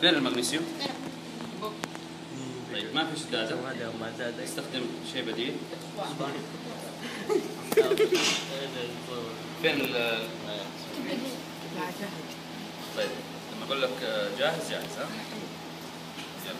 فين المغنيسيوم؟ طيب ما في شداده هذا ما زاد. استخدم شيء بديل. فين ال طيب لما أقول لك جاهز جاهز ها؟ يلا.